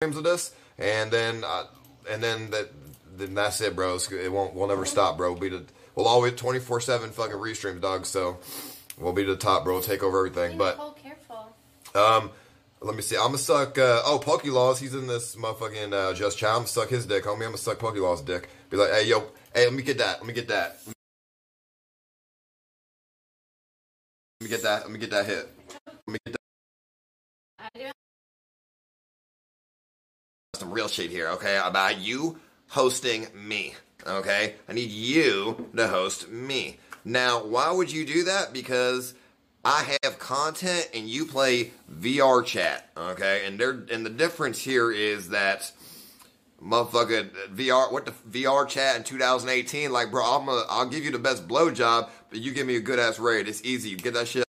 of this, and then uh, and then that then that's it, bro. It's- It won't we'll never stop, bro. We'll be the we'll always twenty four seven fucking restreams, dog. So we'll be the top, bro. We'll take over everything. But Nicole, careful. um, let me see. I'm gonna suck. Uh, oh, Pokelawls. He's in this motherfucking uh, Just Chat. I'm gonna suck his dick, homie. I'm gonna suck Pokelawls' dick. Be like, hey, yo, hey, let me get that. Let me get that. Let me get that. Let me get that hit. Let me get that. Some real shit here, okay? About you hosting me, okay? I need you to host me. Now, why would you do that? Because I have content and you play VR chat, okay? And there and the difference here is that motherfucker VR what the VR chat in 2018 like bro I'm a, I'll give you the best blowjob but you give me a good ass raid it's easy get that shit